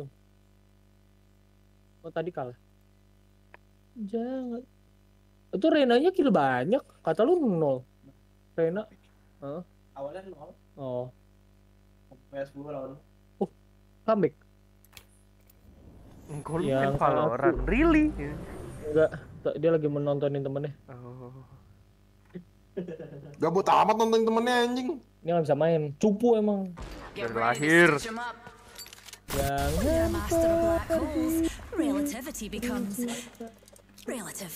dong. Oh tadi kalah. Jangan. Itu Renanya kill banyak. Kata lu nol. Rena. Awalnya nol. Oh. PS10 lawan. Comeback. Engkau lu Yang main Valorant, really? Enggak. Dia lagi menontonin temennya. Oh. Gabut amat nonton temennya anjing. Dia nggak bisa main. Cupu emang. Dari lahir. Jangan. master of black holes, relativity becomes relative.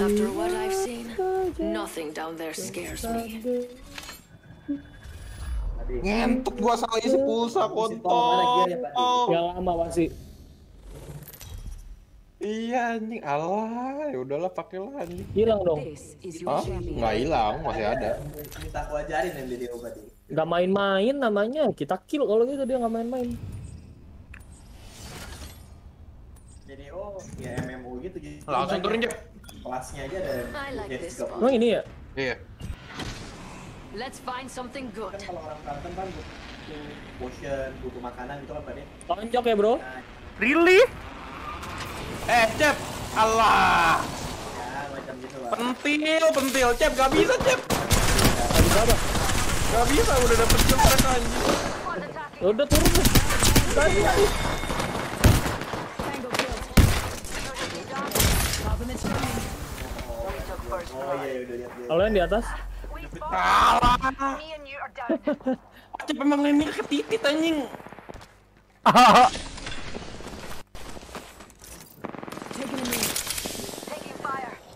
After what I've seen, nothing down there scares me. Ngentut gua salah isi pulsa kontol. Yang lama pasti. Iya anjing, Allah, ya udahlah pakailah anjing. Hilang dong. Hah? champion. Nggak hilang, masih ada. Minta aku ajarin yang dia obat ini. Nggak main-main namanya. Kita kill kalau gitu dia nggak main-main. Jadi oh ya MMO gitu gitu. Langsung turun, Jep. Kelasnya aja ada. Like. Emang ini ya? Iya. Let's find something good. Kan kalau orang berantem kan butuh potion, butuh makanan gitu kan pada. Tonjok ya bro. Nah, Really? Eh, Cep. Allah. ya macam gitu lah. Pentil, pentil, Cep. Gak bisa, Cep. Tadi berapa? Gak bisa, udah dapet anjing. Ya udah turun. Tadi Oh iya udah lihat dia. Kalau yang di atas? Kalah. Cep emang ini ketitit anjing.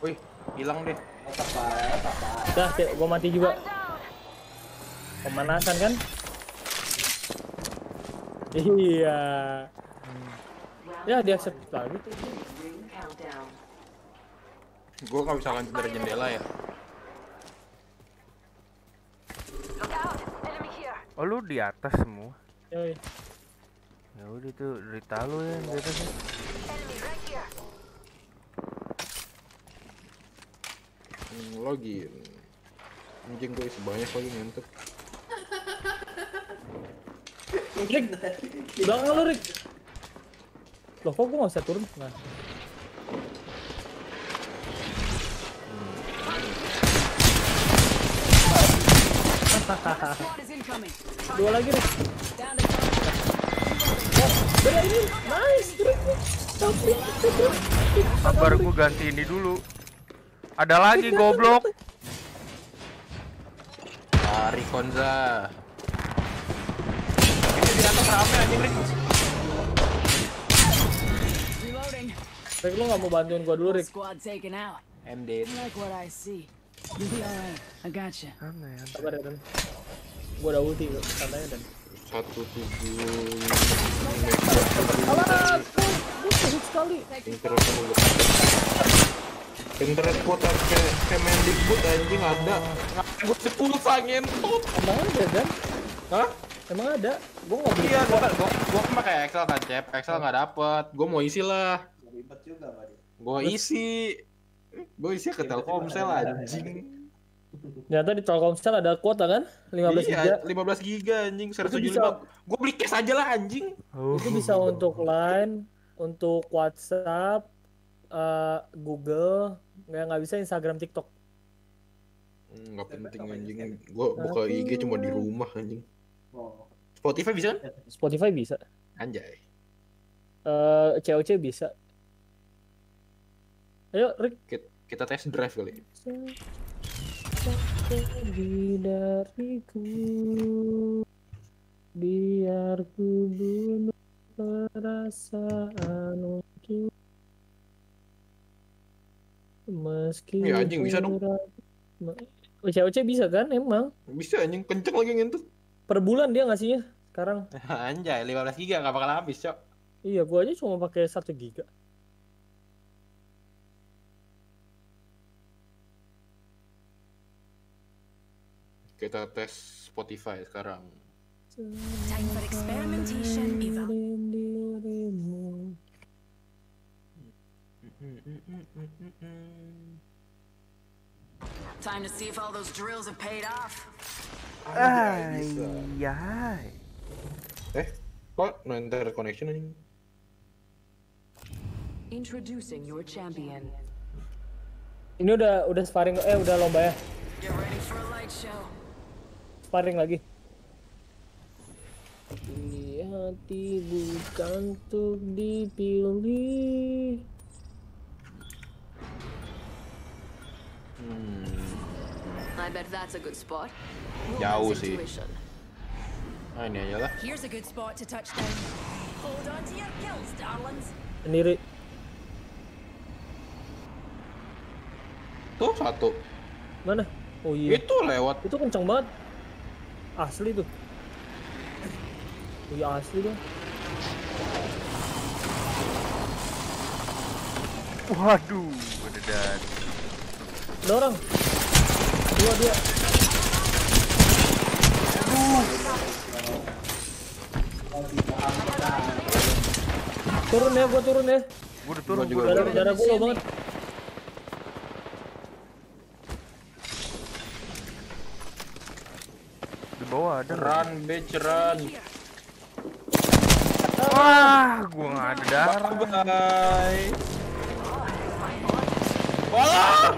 Wih, hilang deh. Dah, cek, gua mati juga. Pemanasan kan? Iya. Ya, dia accept lagi. Gue gak bisa lanjut dari jendela ya. Oh lu di atas semua. Yoi. Ya udah tuh derita lu ya di atas. ya. Hmm, login. Anjing gue isi banyak lagi ngentuk. Rick, belakang lu, Rick. Loh, kok gua nggak bisa turun? Nah, dua lagi, Oh, ini. Nice. Sabar gua ganti ini dulu. Ada lagi goblok. Lari Konza. Ini di atas rame anjing Rick. reloading. Rick, lu nggak mau bantuin gua dulu, Rick? I like what I see. You'll be alright. I gotcha. Mana ya? Sabar ya, Dan. Gua ulti. Alah, gua sekali. Internet mulu. Internet kuota kayak Kemendikbud anjing ada. Gue sepulsa ngentut. Emang ada, Dan? Hah? Emang ada? Gua nggak beli. Iya, gua gua gua kan pakai Excel kan, Cep. Excel nggak dapet. Gua mau isi lah. Ribet juga. Gua isi. Gua isi ke Telkomsel anjing. Ternyata di Telkomsel ada kuota kan? 15 giga. Iya, 15 giga anjing, bisa- 175. Gua beli cash aja lah anjing. Oh. Itu bisa untuk Line, untuk WhatsApp, eh, Google, nggak nggak bisa Instagram, TikTok. Enggak penting anjing. Gua buka IG cuma di rumah anjing. Oh. Spotify bisa kan? Spotify bisa. Anjay. Eh, COC bisa. Ayo, Rick. Kita, kita tes drive kali. Pergi dariku Biar ku bunuh perasaan untuk Meski Ya, anjing, bisa dong. Oh, COC bisa kan emang Bisa anjing kenceng lagi ngentut. Per bulan dia ngasihnya sekarang Anjay, 15 giga nggak bakal habis, Cok. Iya gua aja cuma pakai 1 giga Kita tes Spotify sekarang. Time for experimentation, Eva. Time to see if all those drills have paid off. Ay, ay. Eh, Kok no internet connection anjing? Introducing your champion. Ini udah udah sparring eh udah lomba ya. Get ready for a light show. Sparring lagi. Di hati bukan untuk dipilih. I bet that's a good spot. Jauh sih. Nah ini aja lah. Here's a good spot to touch down. Hold on to your kills, darlings. Sendiri. Tuh satu. Mana? Oh iya. Itu lewat. Itu kencang banget. Asli tuh. Oh iya asli dong. Waduh, udah dari. Ada orang. Dua dia. Turun ya, gua turun ya. Gua udah turun, Gua juga gua Darah, gua banget. Bawah ada. Run, bitch, run. Wah, gua nggak ada darah. Bye. Walah!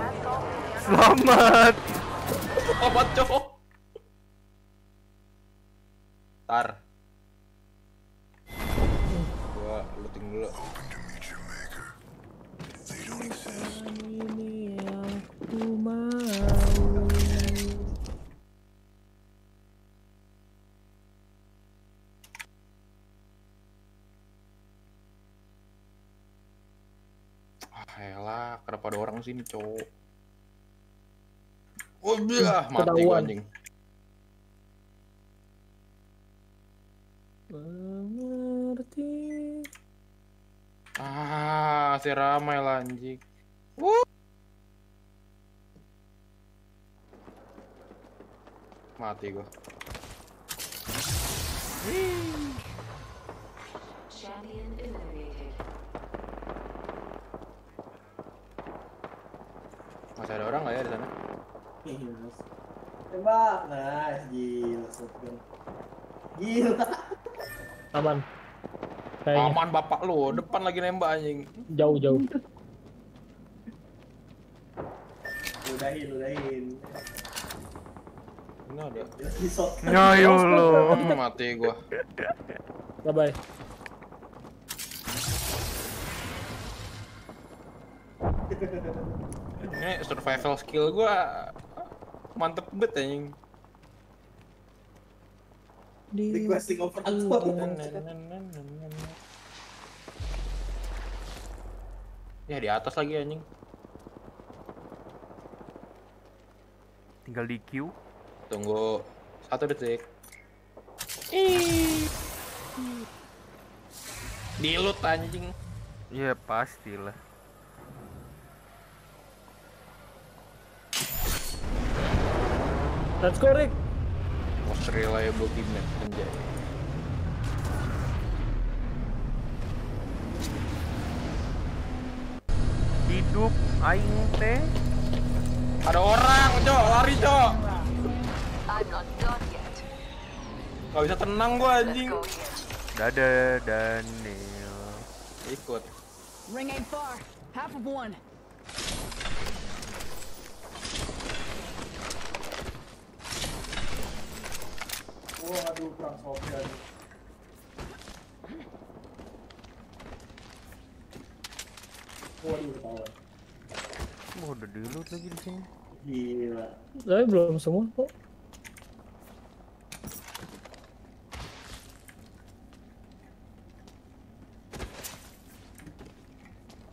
Selamat. Apa cowok? Tar. Gua looting dulu. Orang sini, cowok? Oh, bilah, mati gua Ketahuan. anjing. Mengerti. Ah, si ramai lah anjing. Wuh. Mati gua. Champion eliminated. Masih ada orang nggak ya di sana? Tembak, nice, gila, shotgun. Gila. Aman. Kayaknya Aman bapak lu, depan lagi nembak anjing. jauh-jauh. Ludahin, ludahin. Ini ada. Nyayo lo. Hmm, mati gua. Bye bye. Ini survival skill gua mantep bet anjing. Requesting operator. Ya di atas lagi anjing. Tinggal di Q. Tunggu satu detik. Di loot anjing. Iya pastilah. Let's go Rick. Most reliable teammate anjay. Hidup aing teh. Ada orang, Cok. Lari, Cok. I'm not done yet. Gak bisa tenang gua anjing. Dadah Daniel. Ikut. Ring ain't far. Half of one. Waduh, perang shotgun. Waduh, ketahuan. Wah, udah di loot lagi di sini. Gila. Tapi belum semua kok.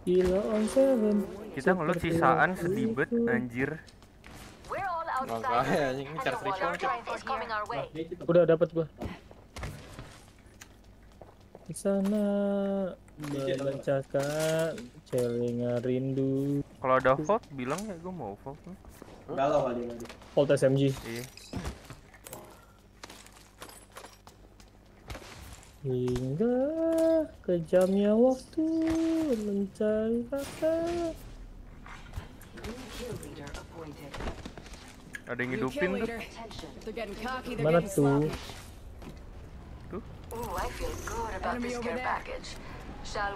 Gila on seven. Kita ngelut sisaan sedih bet anjir. Makanya anjing ini charge way. Udah dapat gua. Di sana membacakan celinga rindu. Kalau ada vote bilang ya gue mau nih. Galau kali nanti. Volt SMG. Iya. Hingga kejamnya waktu mencari kata. Ada yang hidupin tuh. Mana tuh?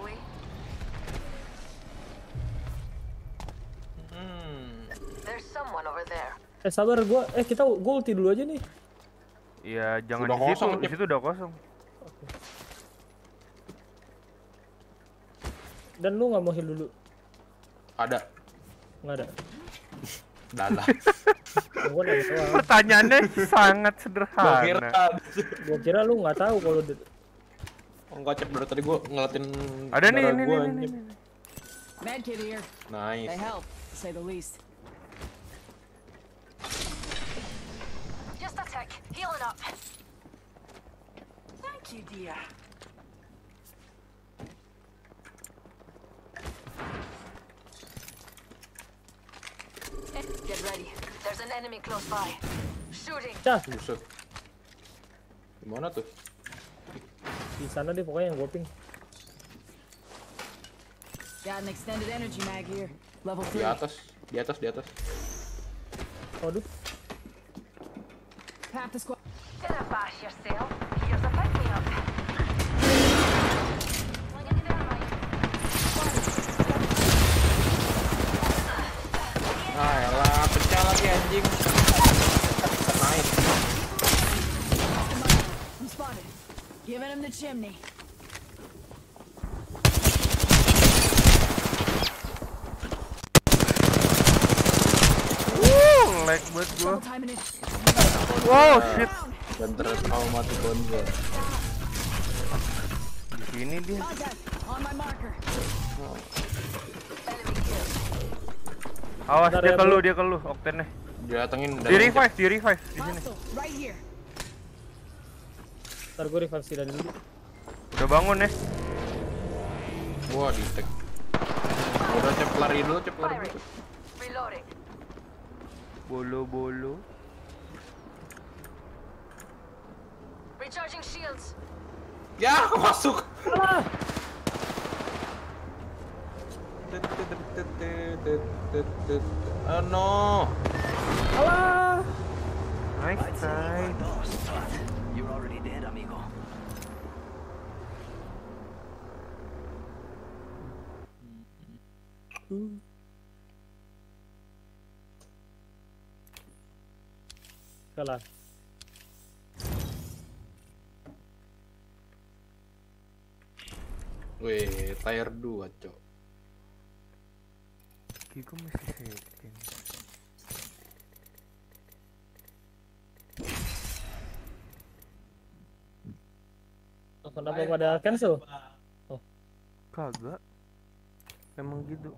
we? Hmm. There's someone over there. Eh sabar gua eh kita gua ulti dulu aja nih. Iya, jangan Udah di situ. kosong, Di situ udah kosong. Dan lu nggak mau heal dulu. Ada. Nggak ada. Dalah. Pertanyaannya sangat Gua kira sederhana. ada. Gua kira lu nggak tahu kalau di- Oh, enggak cep dari tadi gua ngeliatin Ada nih, ini, gua, ini, ini, ini. Medkit here. Nice. They help, to say the least. Just a sec. Healing up. Thank you, dear. Get ready. There's an enemy close by. Shooting. Cah, Buset. Gimana tuh? di sana deh pokoknya yang gua ping. Got an extended energy mag here. Level Di 3. atas, di atas, di atas. Waduh, Half the squad. Gonna bash yourself. Anjing. Nice. I'm spotted. Giving him the chimney. Wuh, lag buat gua. Wow, shit. Dan terus mau mati bonzo. Di sini dia. Awas dia ya, ke lu, dia ke lu, Oktennya. Didatengin Di revive, di revive di sini. Hostile. Right here. ntar gua revive si dulu. Udah bangun ya. Wah, di tag. Udah cep lari dulu, cep lari dulu. Reloading. Bolo-bolo. Recharging shields. Ya, masuk. Oh no. Alah. Nice try. You're already dead, amigo. Kalah. Wih, tier 2, cok. Gigo masih setting. Oh, Kenapa pada cancel? Kagak. Emang gitu.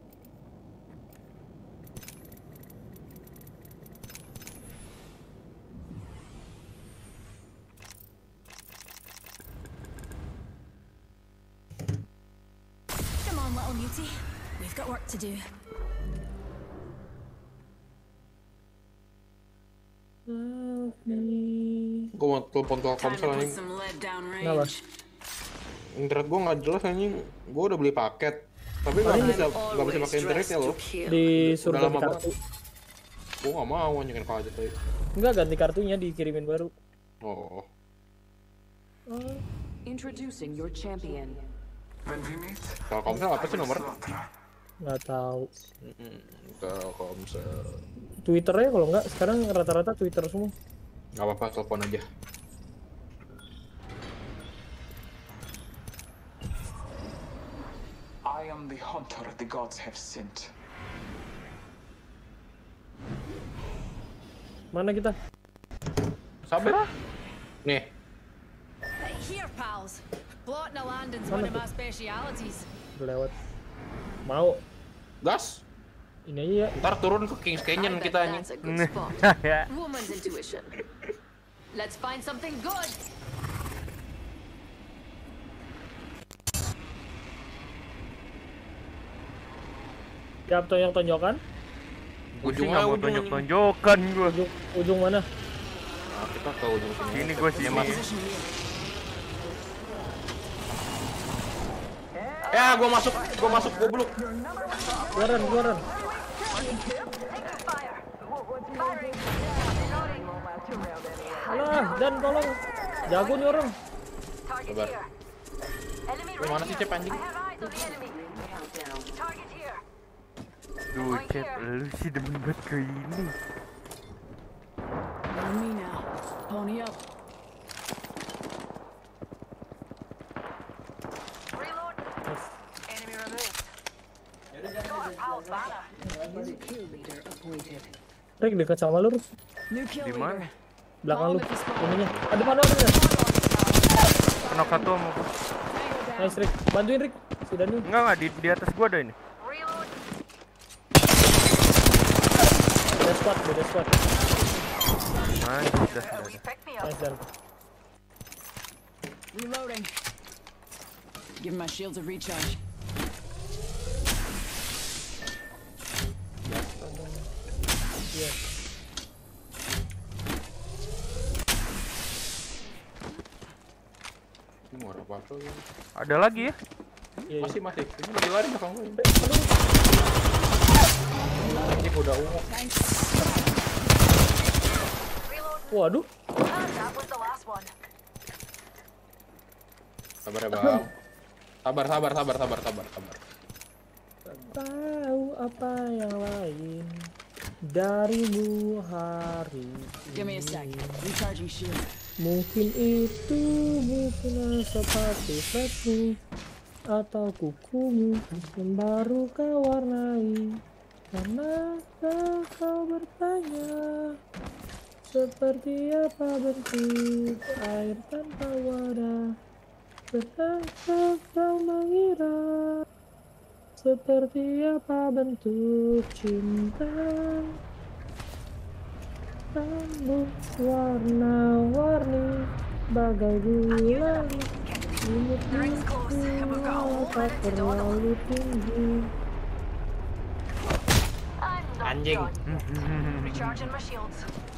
Come on, little mutie. We've got work to do. Gua mau telepon Telkomsel anjing. Kenapa? Internet gua nggak jelas anjing. Gua udah beli paket. Tapi nggak bisa nggak bisa pakai internetnya loh. Disuruh Udah ganti lama kartu. Gua nggak mau anjing kan aja tadi. Enggak ganti kartunya dikirimin baru. Oh. Introducing your champion. Telkomsel apa sih nomor? Nggak tahu. Mm-mm, Telkomsel. Twitternya kalau nggak sekarang rata-rata Twitter semua. Nggak apa-apa, telepon aja. I am the hunter the gods have sent. Mana kita? Sabar. Nih, Here, pals. Plotting a landing's one of my specialities. Lewat. Mau gas. ini aja ya. Ntar turun ke Kings Canyon kita anjing. that's a good spot. ya. Woman's intuition. Let's find something good. Siap tonjok-tonjokan. Gue sih Ujungnya, nggak mau ujung, tonjok-tonjokan gue. Ujung, ujung mana? Nah, kita ke ujung sini. Sini gue sini. Here. Ya, gua masuk, gua masuk goblok. Fire. Firing. Reloading. Alah, dan tolong. Jago nih orang. Sabar. Lu mana sih cep anjing? Duh, cep, lu sih demen banget ke ini. Pony up. New kill leader appointed. Rick dekat sama lu Rick. New kill Di mana? leader. belakang lu ininya ada mana orangnya Kena satu sama gua. Nice Rick bantuin Rick si Danu Enggak enggak di di atas gua ada ini. Beda squad beda squad Nice, nice Reloading. Give my shields a recharge. Tuh? Ada lagi ya? Iya, iya. Masih masih. Ini lagi lari belakang gue. Ini udah ungu. Waduh Sabar ya bang. Sabar sabar sabar sabar sabar sabar. tahu apa yang lain darimu hari Give me a sec. Recharging shield. mungkin itu bukan sepatu flatmu atau kukumu yang baru kau warnai karena kau bertanya seperti apa bentuk air tanpa wadah Betapa kau mengira. Seperti apa bentuk cinta? Rambut warna-warni bagai gulali Imut tak terlalu tinggi. Anjing. Recharging my shields.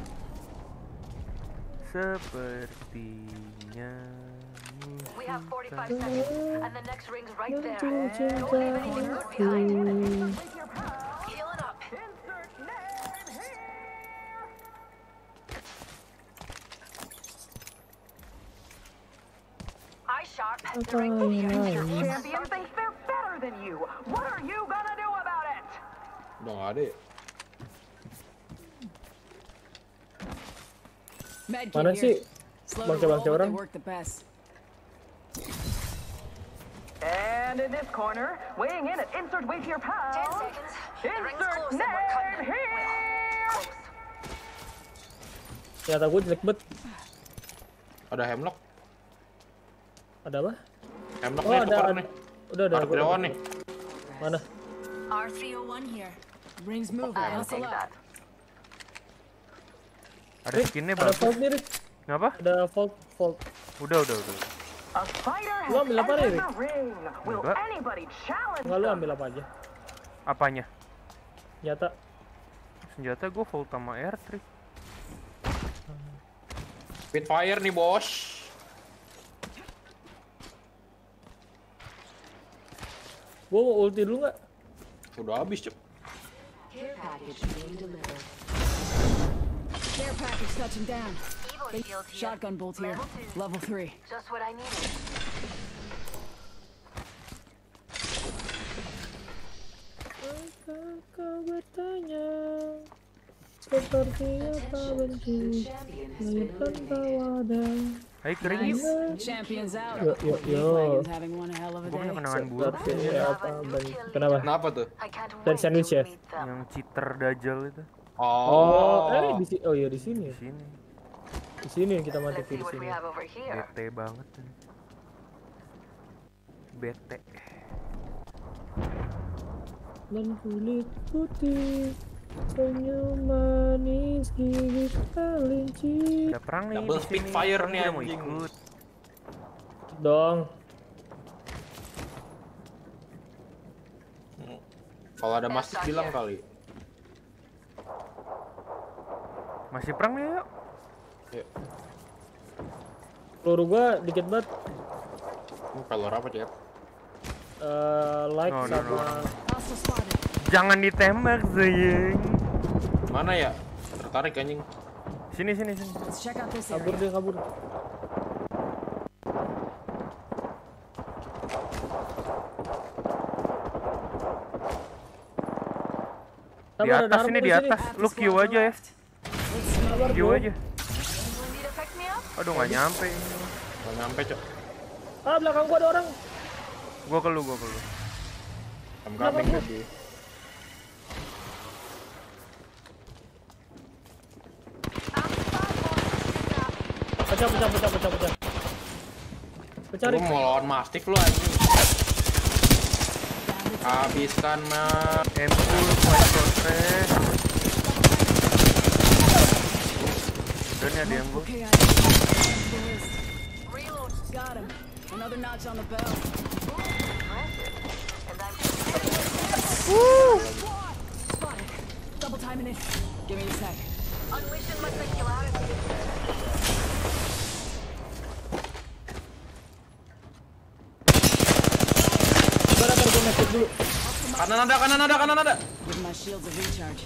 Sepertinya We have 45 seconds, and the next ring's right there. Bentuk Don't leave anything more behind. Healing up. Eye sharp. The Apa ring will be here. Champion thinks they're better than you. What are you gonna do about it? Udah nggak ada Mana sih bangke-bangke orang? And in this corner, weighing in at insert weight here, Ten pal. seconds. The ring's Insert name here. Ternyata gue jelek banget Ada hemlock. Ada apa? Hemlock Oh nih ada, ada nih. Udah ada Ada dewan nih. Mana? R301 here. Rings moving. Hustle up. Ada Rick, skinnya ada bagus. vault nih Rick Ngapa? Ada vault, vault Udah udah udah. Lu ambil apa nih, Rick? Will Enggak. Enggak lu ambil apa aja Apanya? Nyata Senjata gue full sama R3. Spitfire nih bos. Gue mau ulti dulu nggak? Udah habis cep. Care package being delivered. Care package touching down. Evo shield here. Shotgun bolt here. Level three. Just what I needed. Kau bertanya Hai kering yuk. Champions out. Yo yo yo Flagons having one hell of a Gue punya day. kenangan buruk seperti apa bentuk kenapa? Kenapa tuh? Dan sandwich ya? yang cheater dajal itu Oh, eh di sini. Oh iya di sini. di sini. Di sini yang kita mati di sini. Bete banget. ini. Bete. Dan kulit putih senyum manis gigi kelinci. Ada perang nih Double di sini. Spitfire nih, mau ikut. Dong. Kalau ada masih bilang kali. Masih perang nih yuk. Yuk. Peluru gua dikit banget. Ini peluru apa, Jet? Uh, eh, like no, sama no, no. Jangan ditembak, zing. Mana ya? Tertarik anjing. Sini sini sini. Kabur deh kabur. Di atas ini di atas, lu Q aja ya. Q bro. aja. Aduh nggak nyampe ini. Gak nyampe cok. Ah, belakang gua ada orang. Gua ke lu, gua ke lu. Kambing Kenapa, tadi. Pecah, pecah, pecah, pecah, pecah. Pecah, Lu mau lawan mastif lu anjing. Habiskan mah. Empul, fight fortress. Udah nih ada yang gua. Okay, I Got him. Another notch on the belt. Woo! Spotted. Double timing it. Give me a sec. Sabar, sabar, gua nge dulu. Kanan ada, kanan ada, kanan ada. Give my shields a recharge.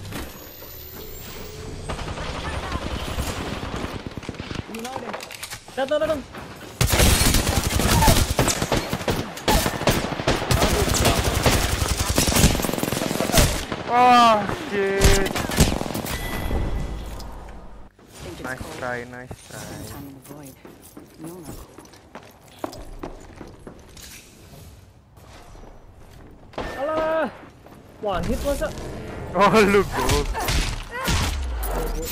Datang, datang. Oh, shit. Think it's Nice cold. try, nice try. Time in the void. No, no. Alah. One hit masa? Oh, lu gold.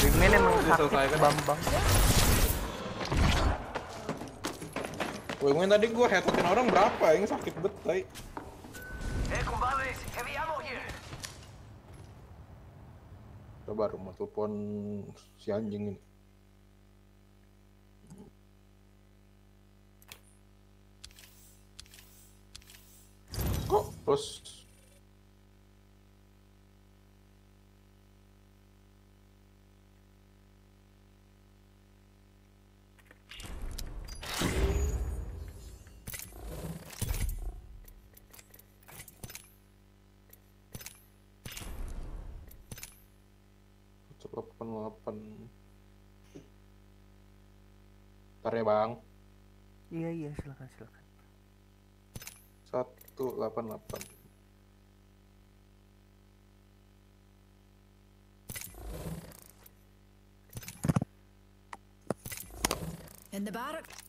Wingman emang Udah sakit selesai kan? bambang. Wing tadi gua headshotin orang berapa yang sakit bet, tai. Coba rumah telepon si anjing ini. Kok terus delapan delapan Ntar ya bang Iya, iya, silakan, silakan. satu delapan delapan In the barrack.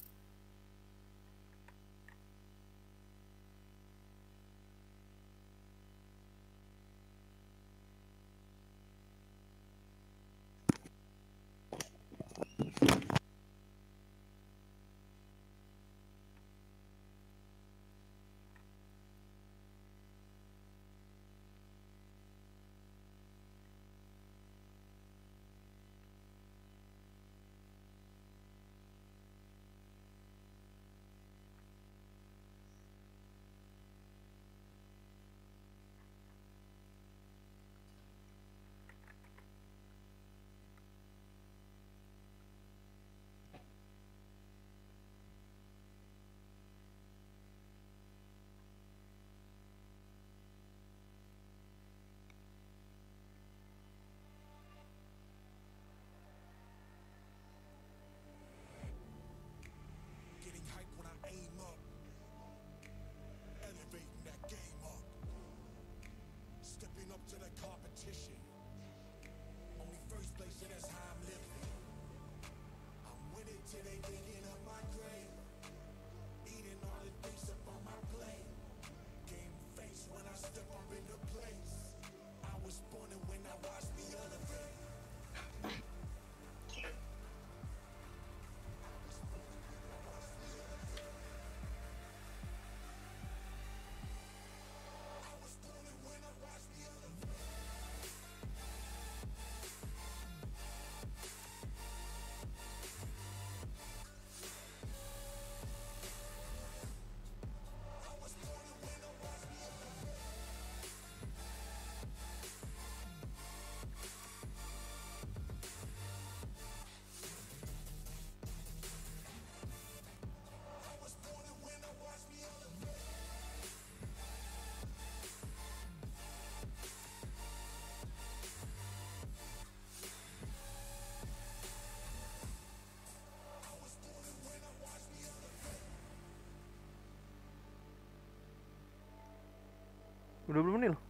Udah belum menit loh.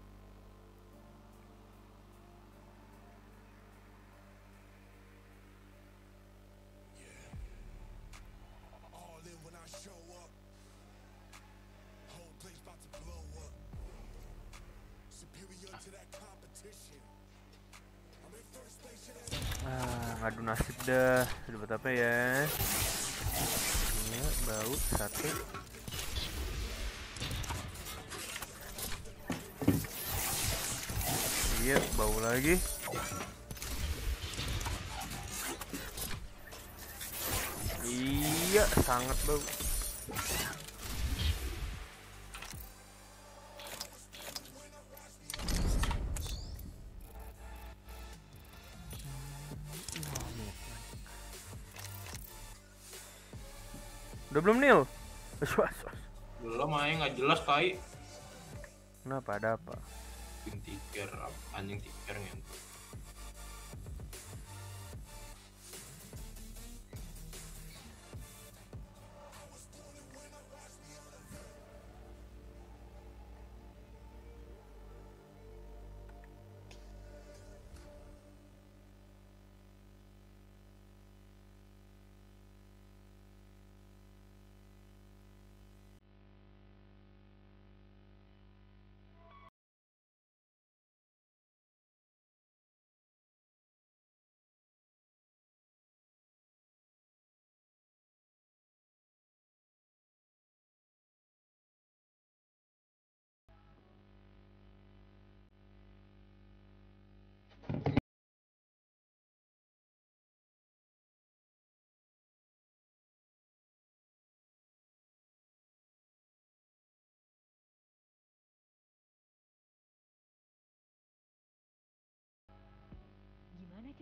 Ah, Aduh nasib dah. Dapat apa ya? Ini bau satu. Iya bau lagi iya sangat bau Udah belum Nil? Belum aja nggak jelas tai. Kenapa ada apa? Anjing tiker, anjing tiker ngentot. Gimana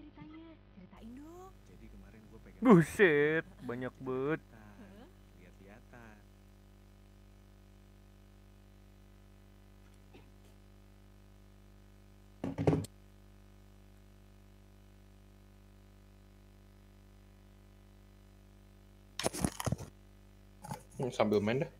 ceritanya? Ceritain dong. Jadi kemarin gue pengen Buset, banyak banget. lihat-lihatan. Hmm, sambil main dah.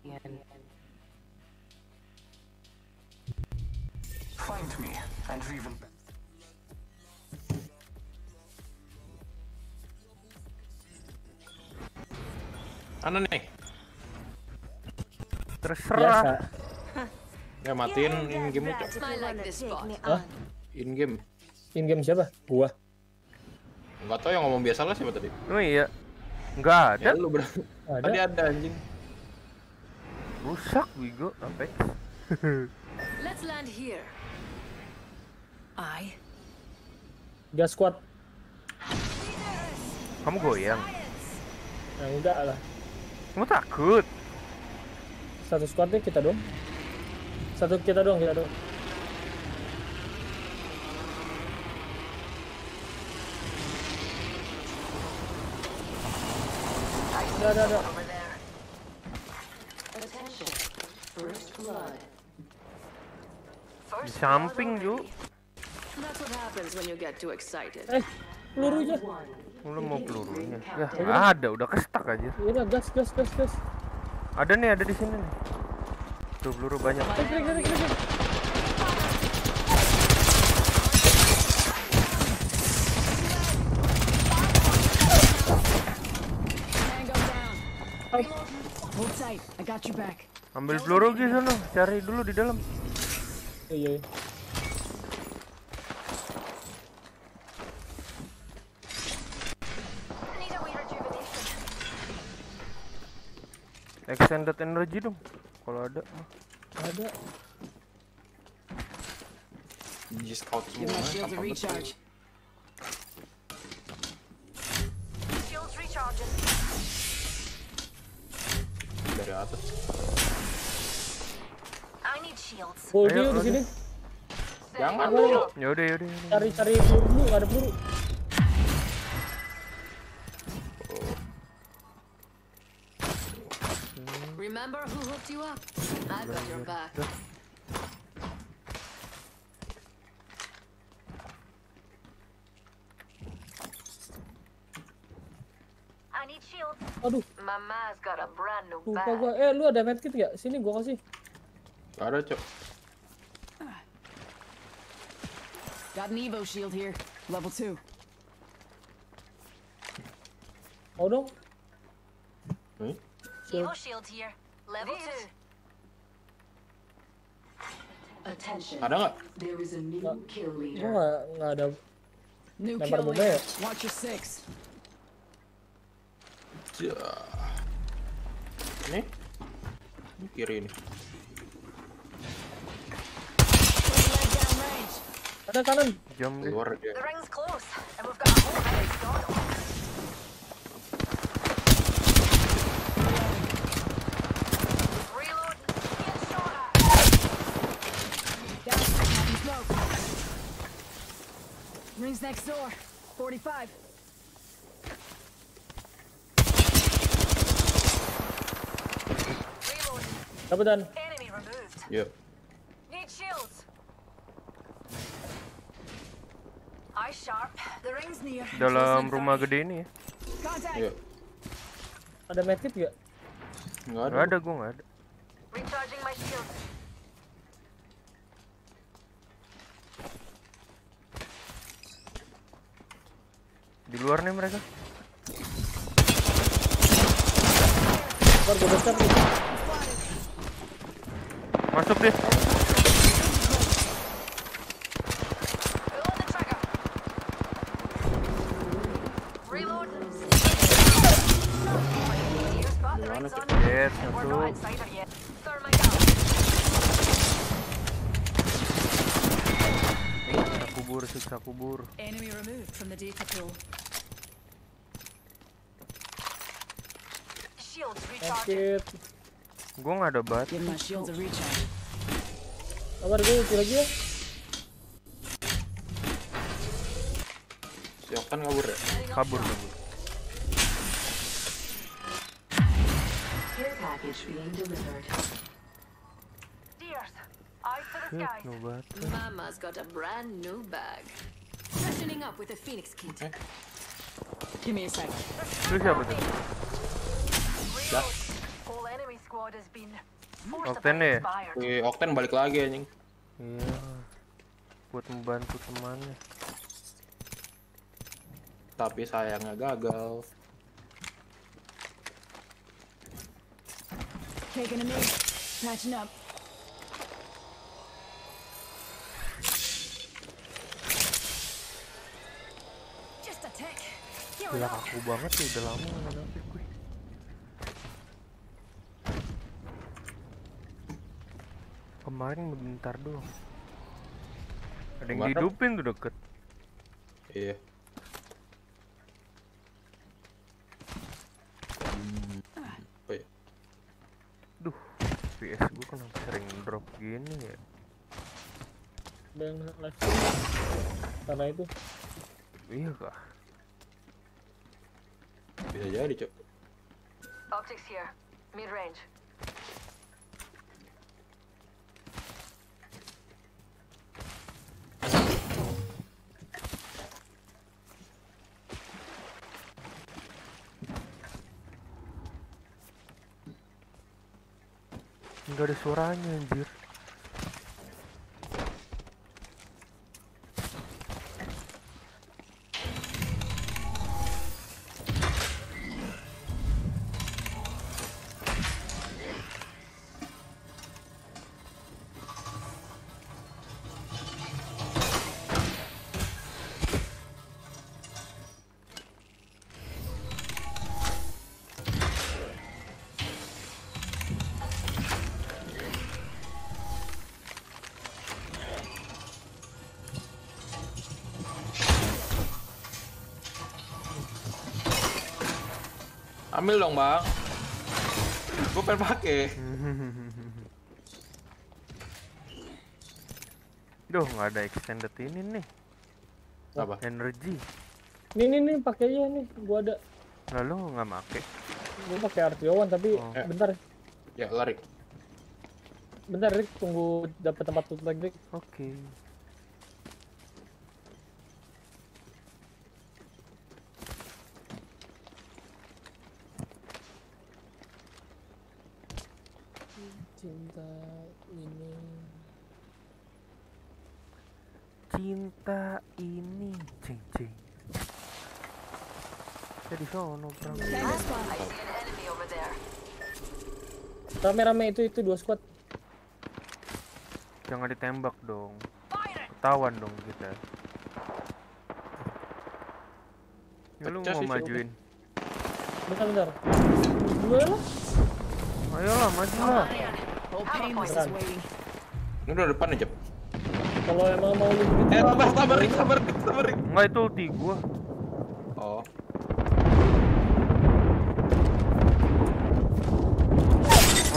Find me, and even Mana nih? Terserah. Ya matiin in game cok. I like this spot. Hah? In game. In game siapa? Gua. Enggak tahu yang ngomong biasa lah siapa tadi. Oh iya. Enggak ada. Ya lu ber Ada. Tadi ada anjing. Rusak Wigo Apex. Let's land here. I. Gas squad. Kamu goyang. Nah, enggak lah. Kamu takut? Satu squadnya kita dong. Satu kita dong, kita dong. Ada, ada, ada. Samping Ju. That's what happens when you get too excited. Eh, pelurunya. Lu mau pelurunya? Ya, nggak ada, udah kestak aja. Ini gas, gas, gas, gas. Ada nih, ada di sini nih. Tuh peluru banyak. Klik, klik, klik, klik, klik. Tango down. Hold tight. I got your back. Ambil peluru di sana, cari dulu di dalam. Iya, iya. Need a wee rejuvenation. Extended energy dong. Kalau ada. mah. Ada. Scout Give semua. my shields a apa betul? recharge. Shields recharging. Dari atas. I need Goldie Ayo, di sini. Jangan Apa? lu. Yaudah yaudah. yaudah. Cari-cari peluru dulu, ada peluru. Remember who hooked you up? I've got your back. Aduh, Mama's got a brand new lupa bag. gua. Eh, lu ada medkit nggak? Sini gua kasih. Gak ada, Cok. Got an Evo shield here. Level 2. Mau dong? Nih. Evo shield here. Level two. Attention. Ada nggak? There is a new kill Gua leader. nggak nggak ada. New kill leader. Watch your six. Ja. Nih. Ini kiri nih. Get shot at. Down. Having smoke. Rings next door. 45. Reload. Dapetan. Enemy removed. Yuk. Need shields. Eye sharp. The ring's near. Dalam rumah gede ini ya. Yuk. Ada medkit nggak? Nggak ada. Gak ada gua nggak ada. Recharging my shields. Di luar nih mereka. Masuk deh. Siksa. Enemy removed from the data pool. Shields recharging. Medkit. Gua nggak ada bat. Give my shields a recharge. Sabar gue ulti lagi ya. Si Oktan kabur ya? Kabur kabur. Care package being delivered. Deers. Eyes to the Shit, skies. no. Mama's got a brand new bag. Freshening up with a Phoenix kit. Give me a sec. Lu siapa tuh? Reload. Whole enemy squad has been forcibly Okten ya? Si Oktan balik lagi anjing. Iya. Buat membantu temannya. Tapi sayangnya gagal. Taking a knee. Patching up. Gila kaku banget ya udah lama nggak dapet gue. Kemarin bentar doang. Ada yang dihidupin tuh deket. Iya. Oh iya. Duh, PS gue kenapa sering drop gini ya? Ada yang live. Karena itu. Iya kah? Bisa jadi, Cok. Optics here. Mid range. Nggak ada suaranya anjir. Ambil dong bang. Gue pengen pakai. Duh, nggak ada extended ini nih. Apa? Energy. Nih nih nih pakai aja nih. Gua ada. Lalu nggak make. Gua pakai Artiowan tapi Oh. bentar. Ya lari. Bentar Rick, tunggu dapat tempat loot lagi Rick. Oke. Cinta ini. Cinta ini, cing cing. Saya di sono, Bro. I see an enemy over there. Rame-rame itu itu dua squad. Jangan ditembak dong. Ketahuan dong kita. Ya, lu mau majuin? Bentar bentar. Dua lah. Ayolah, maju lah. Ini udah depan aja. Kalau emang mau lu. Eh sabar sabar sabar sabar. Enggak itu ulti gua.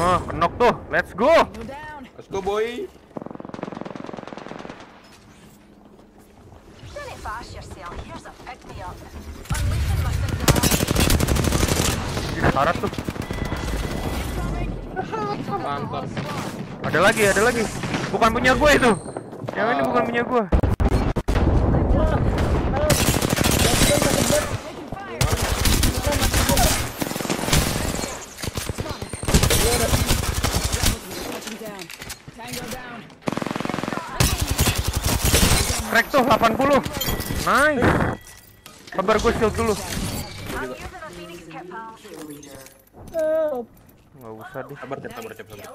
Ah, kenok tuh. Let's go. Let's go boy. Syarat tuh. Mantap. Ada lagi, ada lagi. Bukan punya gua itu. Yang ini bukan punya gua. Touching down. Tango down. Crack tuh 80. Nice. Sabar gue shield dulu. Nggak usah deh. Sabar cep, sabar cep, sabar.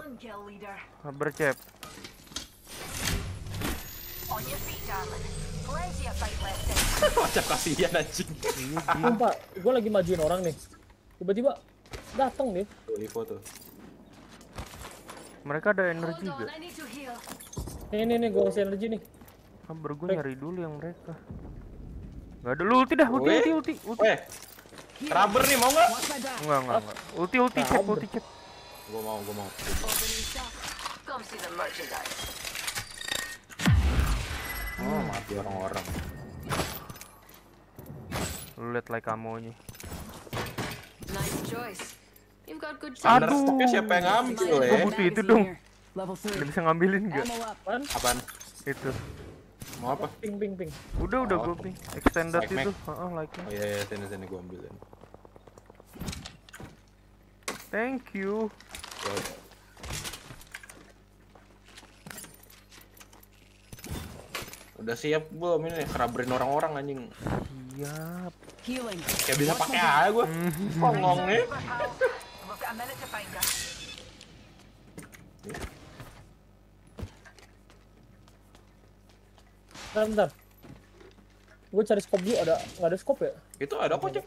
Sabar cep. Macam kasihan anjing. Sumpah, gua lagi majuin orang nih. Tiba-tiba datang. Tuh, Livo tuh. Mereka ada energi heal. Nih nih nih, gua kasih energi nih. Sabar gue nyari dulu yang mereka. Gak ada lu ulti dah, ulti, ulti, ulti, ulti. Weh. Rubber nih mau nggak? Enggak, enggak, enggak. Ulti, ulti, cep, ulti, cep. Gua mau, gua mau. Oh, mati orang-orang. Lu liat like kamunya. Nice choice. You've got good Sebenarnya Aduh. siapa yang ngambil Gua ya? butuh itu dong. 3. bisa ngambilin gak? Apaan? Itu. Mau apa? Ping ping ping. Udah, udah Oh. gue ping. Extended Like itu. Heeh, like Oh iya, iya, sini sini gua ambilin. Thank you. Udah siap belum ini kerabrin orang-orang anjing. Siap. Healing. Kayak bisa pakai aja gua. Ngomong nih. Over, pal. We've got a minute to find her. Bentar, bentar. Gue cari scope dulu, ada nggak ada scope ya? Itu ada kok, Cek.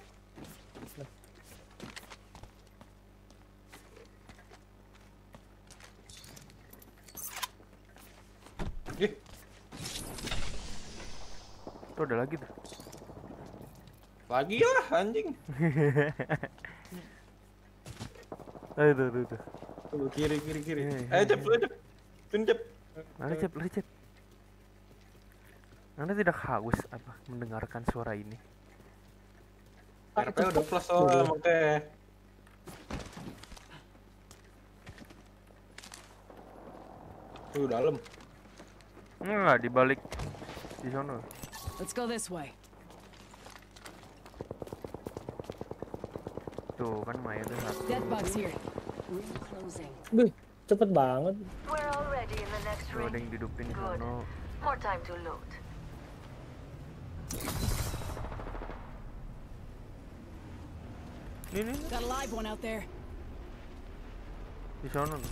Ih, Tuh ada lagi tuh. lagi lah anjing. Ayo tuh, tuh, kiri kiri kiri. Iya, iya, Ayo cep, ayo cep. Sini cep. Lari cep, lari cep. Anda tidak haus apa mendengarkan suara ini? RP udah plus soalnya makanya. Tuh dalam. Enggak, di balik di sana. Let's go this way. Tuh kan Maya tuh satu. Death box here. Ring closing. Wih, cepet banget. We're already in the next Tuh ada ring. yang didupin di sana. More time to loot. Nih, nih, nih. Got a live one out there. Di sana. nih.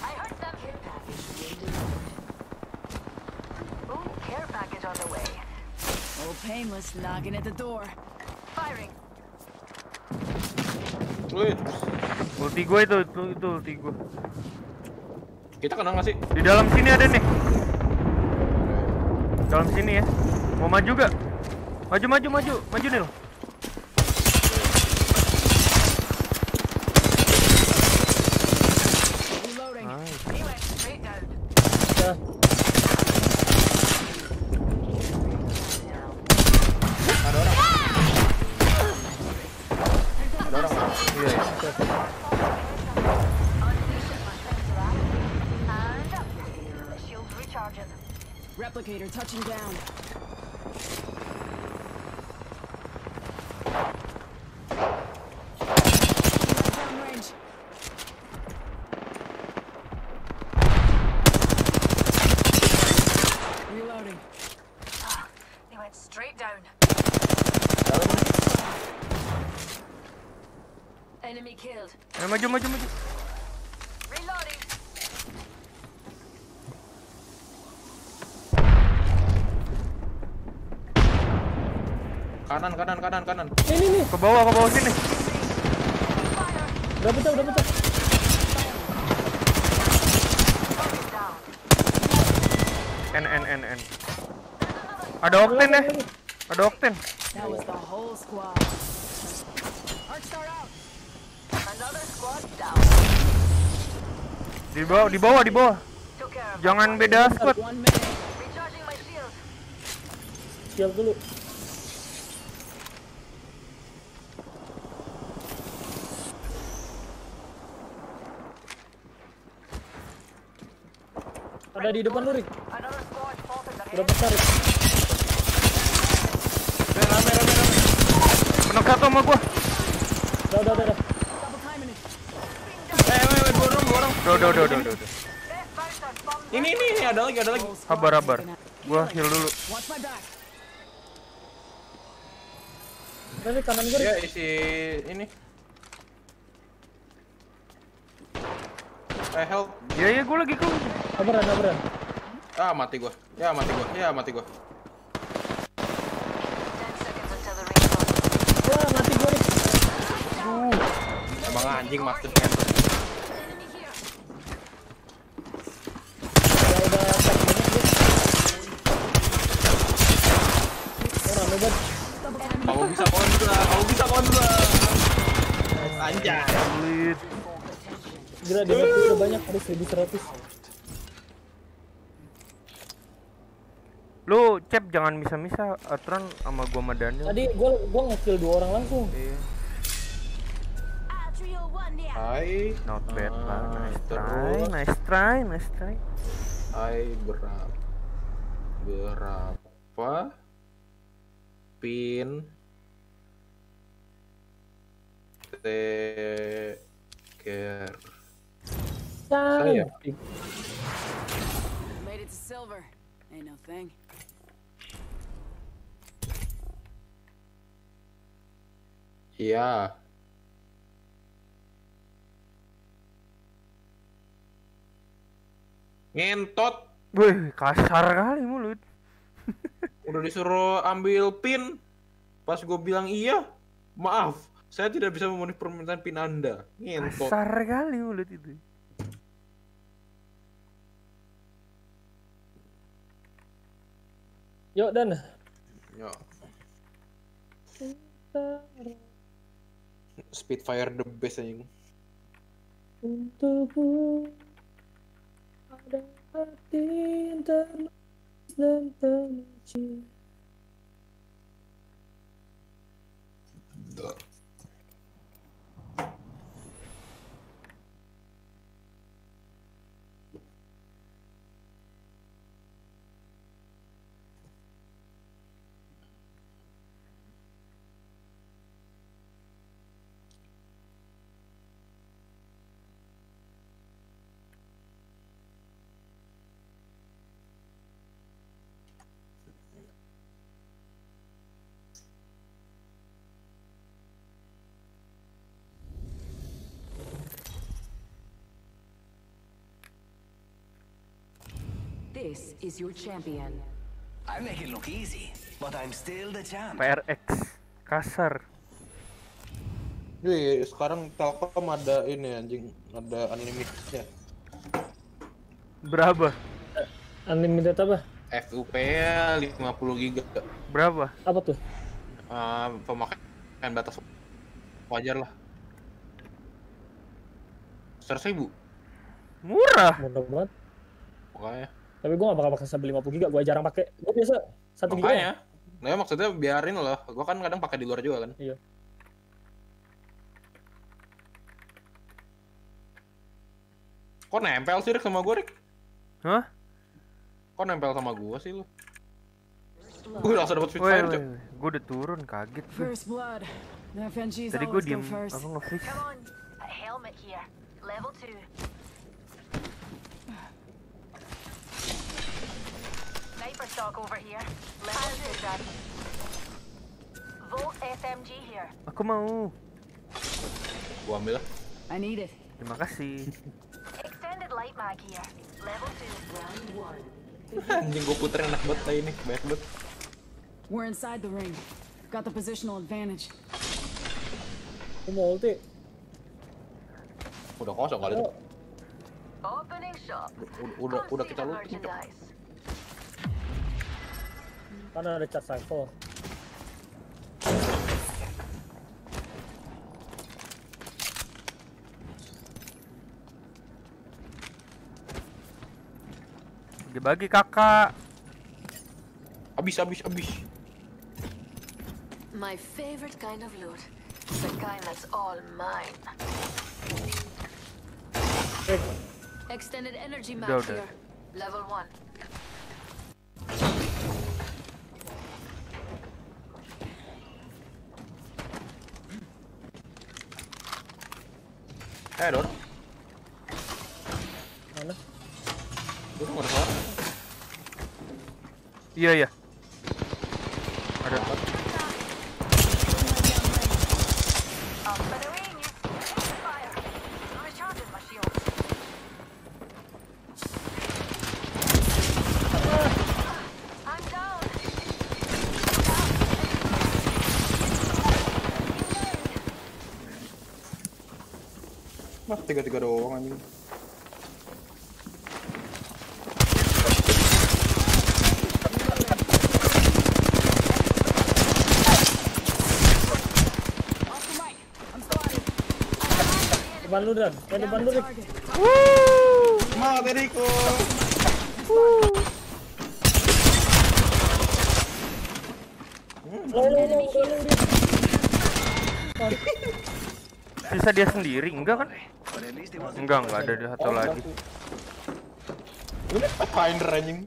I heard them. Care package Ooh, care package on the way. Old painless knocking at the door. Firing. Wih, Ulti gue itu, itu, itu ulti gue. kita kena nggak sih? Di dalam sini ada nih. Dalam sini ya. Mau maju gak? Maju, maju, maju, maju nih lo. Iya, iya. And up. Shields recharging. Replicator touching down. Downrange. Reloading. They went straight down. Killed. Eh, maju, maju, maju. Kanan, kanan, kanan, kanan. Ini nih, Ke bawah, ke bawah sini. udah pecah, udah pecah. N, N, N, N. Ada okten ya? Ada okten. That was the whole squad. Arc out. Another squad down. Di bawah, di bawah, di bawah. Jangan beda squad. Shield. Siap dulu. Ada di depan lu, Rik. Another squad spotted Udah besar, Rik. Penuh satu sama gua. Udah, udah, udah. udah. Double timing it. Eh, weh, weh, udah, udah, udah, udah. udah. Ini, ini, ini, ada lagi, ada lagi. Taken out. Gua heal dulu. Rik, kanan gue. Ya, isi ini. Eh, help. Iya, iya, gua lagi kau. Sabaran, sabaran. Ah, mati gua. Ya, mati gua. Ya, mati gua. 10 seconds until the ring closes. Wah, mati gue, Rik. Emang anjing master Kamu bisa kontra, kamu bisa kontra. Anjay. Sulit. Gila, di map gue udah banyak, harus 1100. Lu cep jangan misa-misa Atron sama gua sama Daniel. Tadi gue gua nge-kill dua orang langsung. Iya. Hai. Not bad lah. Ah, Nice try, terus. nice try, nice try. Hai berapa? Berapa? Pin. Teker. Saya. Made it to silver. Ain't no thing. Iya. Ngentot. Wih, kasar kali mulut. Udah disuruh ambil pin. Pas gue bilang iya. Maaf. Saya tidak bisa memenuhi permintaan pin Anda. Ngentot. Kasar kali mulut itu. Yuk, Dan. Ya. Spitfire the best anjing. Untukmu ada hati yang terlukis dan terluci. This is your champion. I make it look easy, but I'm still the champ. PRX kasar. Wih, sekarang Telkom ada ini anjing, ada unlimitednya. Berapa? Unlimited apa? FUP nya 50 giga. Berapa? Apa tuh? Uh, pemakaian batas wajar lah. Seratus ribu, Murah. Murah banget. makanya tapi gue gak bakal pakai sampai 50 giga gue jarang pakai. Gue biasa satu giga ya nah maksudnya biarin loh. Gue kan kadang pakai di luar juga kan. Iya. Kok nempel sih Rick sama gue Rick? Hah? Kok nempel sama gue sih lu? Gue langsung dapet speed fire, cuy. Gue udah turun, kaget gue. Tadi gue diem, apa nge-freeze? Aku mau. Gue ambil lah. I need it. Terima kasih. Extended light mag here. Level 2. Round 1. Anjing gue puterin enak banget ini, banyak banget. We're inside the ring. Got the positional advantage. Aku mau ulti. Udah kosong kali tuh. Opening shop. Udah, udah, udah kita looting cok. Merchandise. Kan ada cat cycle. Bagi-bagi kakak. Abis, abis, abis. My favorite kind of loot. The kind that's all mine. Extended energy map Udah, udah. here. Level 1. Eh, Dor. Mana? Gue tuh gak ada suara. Iya iya. Ada. Up and away, you. Taking fire. Recharging my shield. I'm down. Wah, tiga-tiga doang anjing. Depan lu dan. Eh depan lu lo Rik. Bisa dia sendiri enggak kan? Enggak enggak ada di satu lagi. Ini Pathfinder anjing.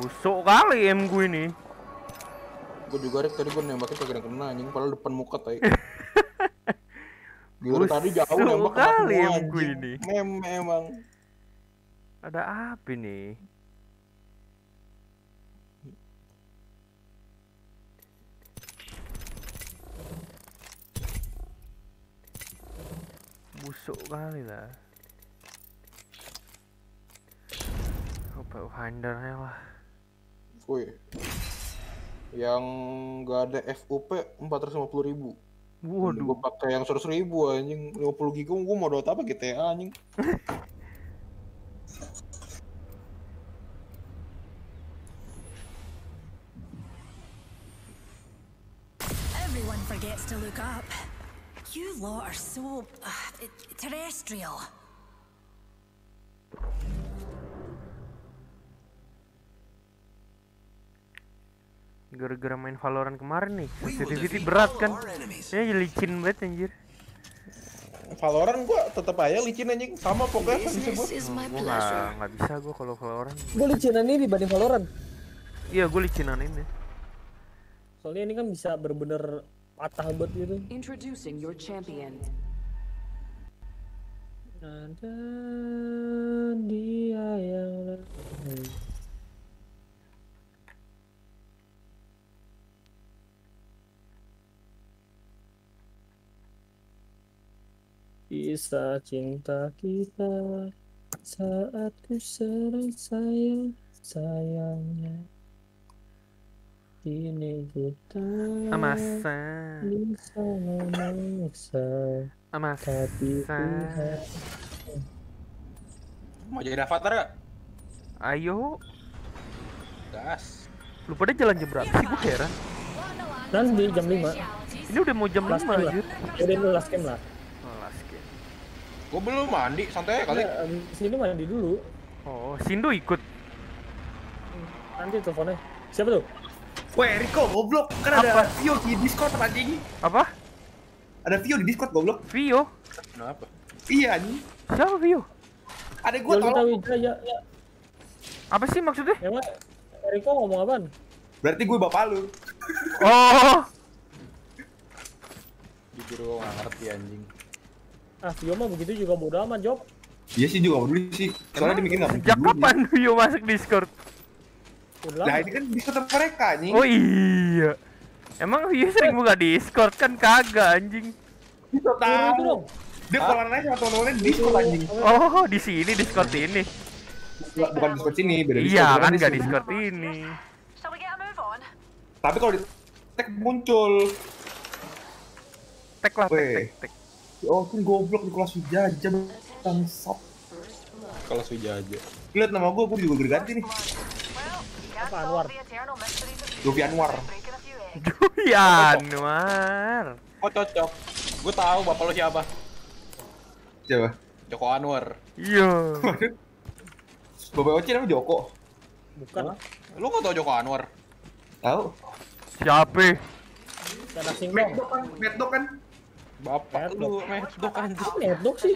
Busuk kali em gue ini. Gue juga Rick tadi gue nembakin kagak kena anjing, padahal depan muka tai. Gila tadi jauh nembak kali em gue ini. Meme emang. Ada apa nih? Busuk kali lah. Apa findernya lah. Woi. Yang gak ada FUP 450 ribu. Waduh. Gue pakai yang 100 ribu anjing 50 giga gue mau dot apa GTA anjing Everyone forgets to look up. You lot are so uh, terrestrial. Gara-gara main Valorant kemarin nih, sensitivity berat kan? Ya licin banget anjir. Valorant gue tetep aja licin anjing sama pokoknya kan bisa my Gua nggak pleasure. nggak bisa gua kalau Valorant. Gue licinan ini dibanding Valorant. Iya gua licinan ini. Soalnya ini kan bisa bener-bener patah banget gitu. Introducing your champion. Ada dia yang Kisah cinta kita saat ku sering sayang sayangnya ini kita Amasa. bisa memaksa Amasa. tapi Tuhan Mau jadi avatar gak? Ayo. Gas Lu pada jalan jam berapa sih? Gua heran. nanti jam 5 Ini udah mau jam last 5 game lah anjir. udah ini last game lah Oh, last game. Gue belum mandi, santai kali Ya, abis ini mandi dulu Oh, Sindo ikut. nanti teleponnya siapa tuh Weh, Riko, goblok. Kan ada Vio di Discord anjing. Apa? Ada Vio di Discord goblok. Vio. Kenapa? Iya anjing. Siapa Vio? Ada gua tolong. Wijaya ya. Apa sih maksudnya? Emang Eriko ngomong apaan? Berarti gue bapak lu. Oh, Jujur gue gak ngerti anjing. Ah, Vio mah begitu juga bodo amat, Job. Iya sih juga peduli sih. Soalnya dia mikir nggak sejak kapan Vio masuk Discord? Udah Nah ini kan bisa tetap mereka anjing. Oh iya. Emang Vio sering buka Discord kan kagak anjing. Bisa tahu. dong. Dia kalau nanya sama temen-temennya di Discord anjing. Oh, di sini Discord ini. Bukan Discord sini, beda Discord. Iya kan nggak Discord. Discord ini. Tapi kalau di tag muncul. Tek lah, tek, Weh. tek, tek. Oh, kan goblok di kelas jajah bangsat. Kalau suja aja. Lihat nama gue, gue juga udah ganti nih. Well, you can't Apa, solve Anwar? Luffy Anwar. Doi Anwar. Oh cocok. Gue tahu bapak lo siapa. Coba. Joko Anwar. Iya. Bapak Oci namanya Joko. Bukan. Lu gak tau Joko Anwar? Tahu? Siapa? Tanah singkong. Medok kan, Medok kan. Bapak lu medok anjing. Medok sih.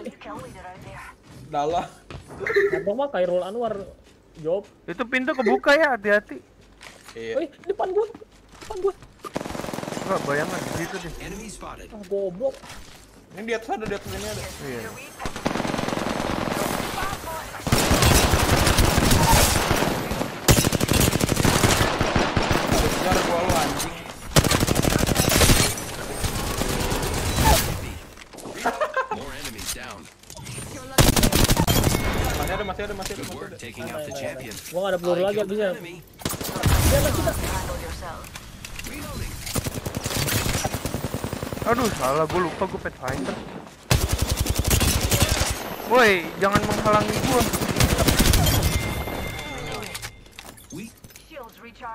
Dalah. Medok mah Kairul Anwar. Job. Itu pintu kebuka ya, hati-hati. Iya. Wih, depan gua. Depan gua. Enggak bayangan di situ deh. Enemy spotted. Ah, goblok. Ini di atas ada, di atas ini ada. Iya. Kejar gua lu anjing. More enemies down. Masih ada, masih ada, masih ada, Good masih work ada. Taking out the champion. Gua ada peluru lagi bisa. Dia kita. Aduh, salah gue lupa gue Pathfinder. Woi, jangan menghalangi gua.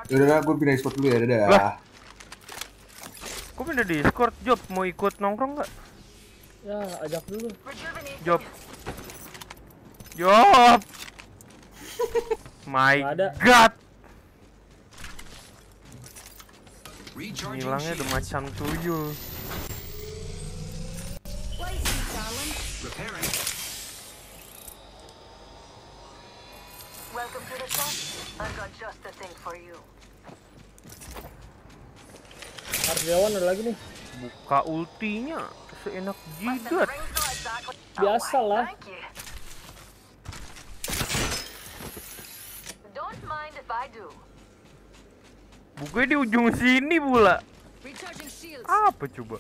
Yaudah, dah, gue pindah Discord dulu ya, dadah. Lah. Kok pindah Discord, Job? Mau ikut nongkrong nggak? Ya, ajak dulu. Job. Job. My ada. God. Hilangnya udah macam tuyul. Welcome to the shop. I've got just the thing for you. Ardewan ada lagi nih. Buka ultinya seenak jidat. ring's not exactly. Biasa Oh, lah. Thank you. Don't mind if I do. Bukanya di ujung sini pula. Apa coba?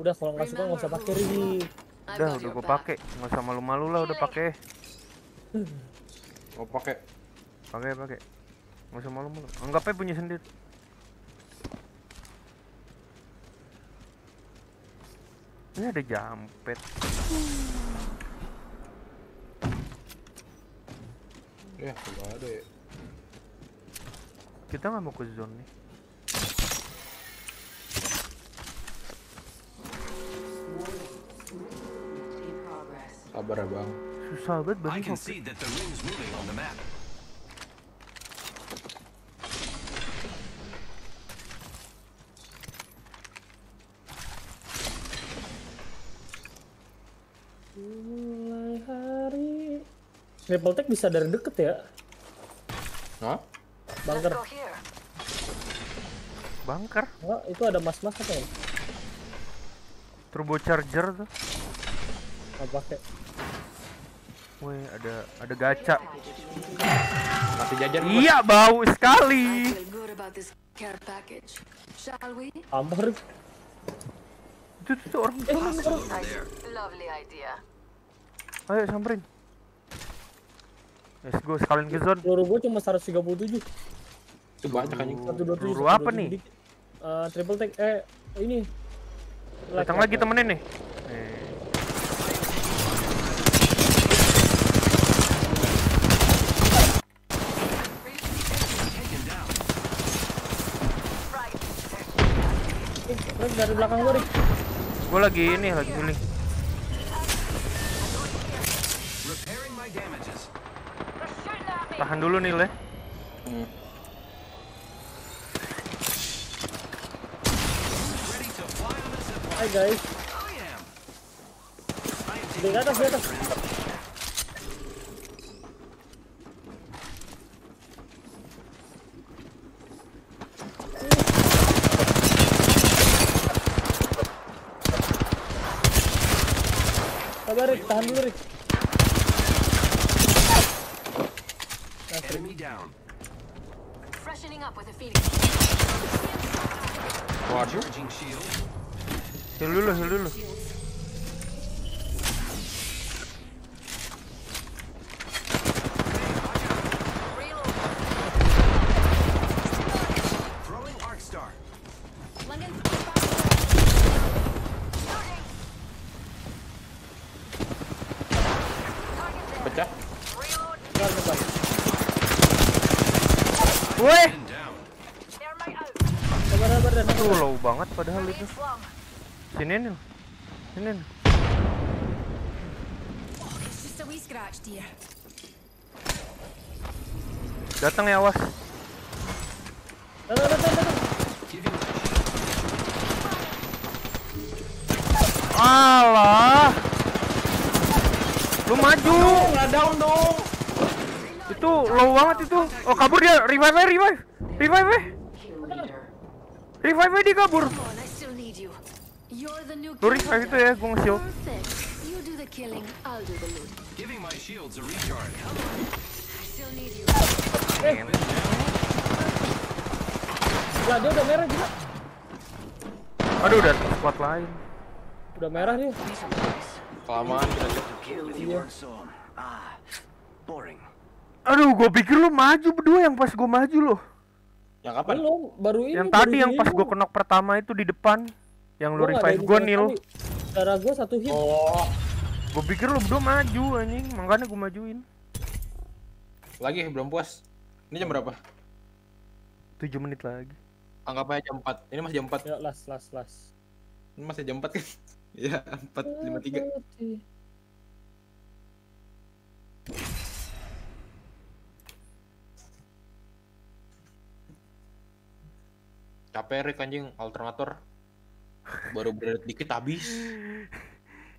Udah kalau nggak suka nggak usah pakai Ri. Udah, udah gue pakai. Nggak usah malu-malu lah, udah pakai. Mau pakai. Pakai, pakai. Nggak usah malu-malu. Anggap aja punya sendiri. Ini ada jampet. Ya, gak ada ya. Kita nggak mau ke zone nih. Sabar ya bang. Susah banget I banget. can see that the ring's moving on the map. Mulai hari. Triple tech bisa dari deket ya. Hah? Bunker. Bunker. Enggak, itu ada mas-mas apa ya? Turbo charger tuh. Nggak pakai. Wih, ada ada gacha. Masih jajan. Iya, bau sekali. Amper. Itu tuh, orang. Lovely idea. Ayo samperin. Let's go sekalian ke zone. Peluru gua cuma 137. Itu banyak anjing. 127. Peluru apa nih? Eh, triple tech eh ini. Datang lagi temenin nih. Eh. Eh, dari belakang gua, Rick. Gua lagi ini lagi healing. Tahan dulu nih, Le. Hmm. Hai guys. Di atas, di atas. Down. Freshening up with a Phoenix. Waduh. Charging shield. Heal dulu, Sini nih. Dear. Datang ya awas. Datang, datang, datang. Lu maju. Nggak down dong. Itu low banget itu. Oh kabur dia. Revive revive. Revive. Revive dia kabur. The killing, I'll do the loot. Giving my shields a recharge. I still need you. Lah, dia udah merah juga. Aduh udah squad lain. Udah merah dia. Kelamaan ah boring. Aduh, gua pikir lu maju berdua yang pas gua maju loh. Yang kapan? Belum, baru ini. Yang tadi yang pas gua kenok pertama itu di depan. Yang lu revive gua nil. Darah gua satu hit. Oh, Gua pikir lu berdua maju anjing, makanya gua majuin. lagi belum puas. Ini jam berapa? 7 menit lagi. Anggap aja jam 4. Ini masih jam 4. Ya, las, las, las. Ini masih jam 4 kan? Iya, 4.53. Capek Rick anjing alternator. Baru berat dikit habis.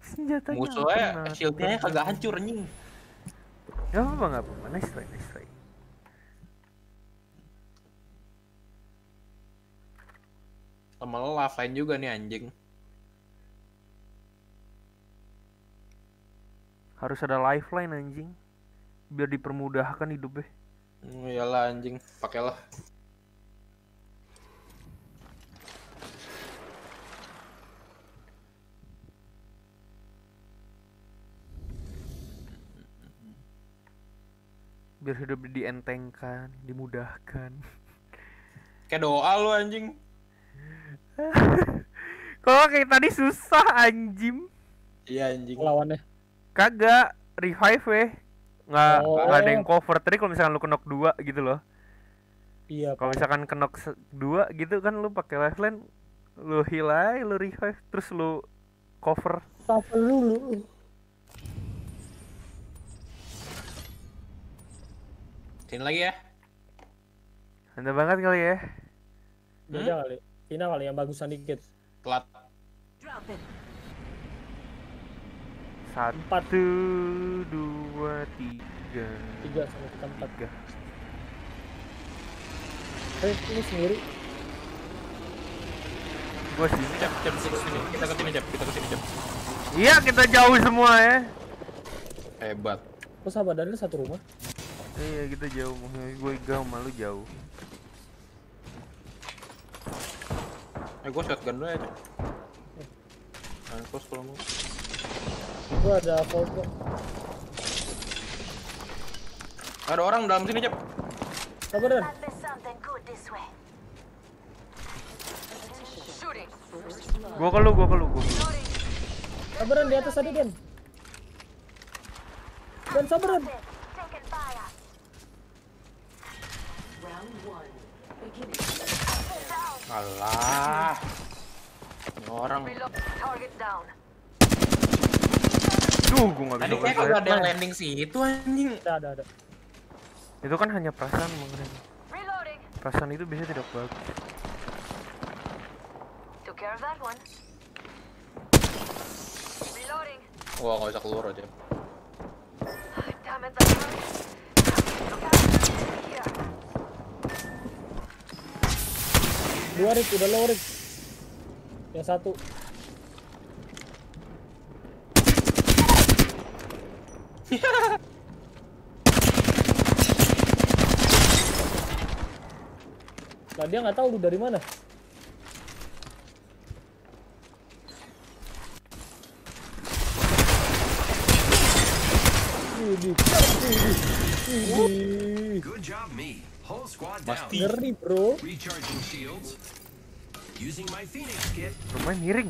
Senjatanya Musuhnya shieldnya kagak hancur anjing. Gak apa-apa, gak apa-apa. Nice try, nice try. Sama lifeline juga nih anjing. Harus ada lifeline anjing. Biar dipermudahkan hidupnya. Hmm, iyalah anjing, pakailah. Biar hidup dientengkan, dimudahkan. Kayak doa lu anjing. Kok kayak tadi susah anjim. Iya anjing. Lawannya. Kagak revive eh. Nggak, Oh. nggak ada yang cover tadi kalau misalkan lu kenok dua gitu loh. Iya, Kalau misalkan kenok dua gitu kan lu pakai lifeline lu heal aja, lu revive terus lu cover. Cover dulu. Sini lagi ya. Anda banget kali ya. Beda kali. Tina kali yang bagusan dikit. Telat. Satu, dua, tiga. Tiga sama kita empat. Tiga. Eh, ini sendiri. Gua sih. Cep, kita ke sini. Kita ke sini, cep. Kita ke sini, cep. Iya kita jauh semua ya. Hebat. Kok sahabat dari satu rumah? Iya kita jauh. Gue gak malu jauh. Eh, gua shotgun dulu cep. Jangan close kalau mau. Gua ada foto. Ada orang dalam sini, cep. Shooting. Gua ke lu, gua ke lu, gua. ke lu. Sabar Dan di atas tadi Dan. Dan sabar Dan. Taking fire. Alah. Ini orang. Duh, gua gak Tadi bisa kayak buat kagak ada yang landing sih itu anjing. Ada, ada, ada. Itu kan hanya perasaan Bang Ren. Reloading. Perasaan itu biasanya tidak bagus. Took care of that one. Reloading. Wah, nggak usah keluar aja. Damn it, that hurts. Dua Rick, udah low Rick. Yang satu. Nah dia nggak tahu lu dari mana. Widih, widih, widih. T. Ngeri bro. Recharging shields. Using my Phoenix kit. Lumayan miring.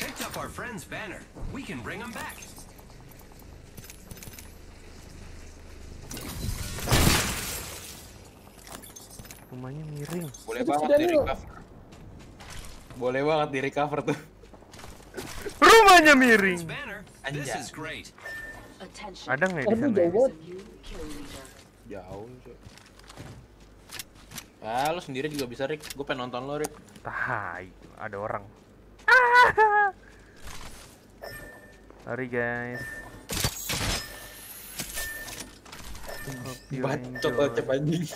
Picked up our friend's banner. We can bring him back. Rumahnya miring. Boleh banget di recover. Boleh banget di recover tuh. Rumahnya miring. Anjay. Ada nggak di Aduh sana? jauh. Ah, lu sendiri juga bisa, Rick. Gue pengen nonton lo, Rick. Tai, ada orang. Sorry guys. Bacot aja anjing.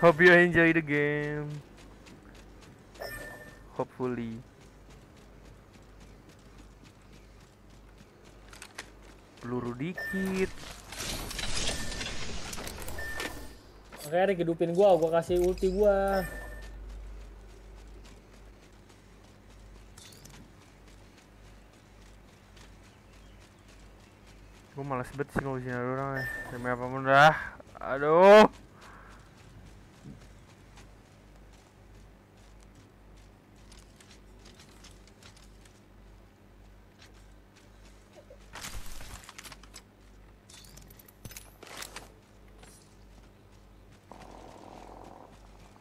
Hope you enjoy the game. Hopefully. Peluru dikit. Makanya Rick hidupin gua, gua kasih ulti gua. Gue malas banget sih ngurusin orang ya. Demi apa dah. Aduh.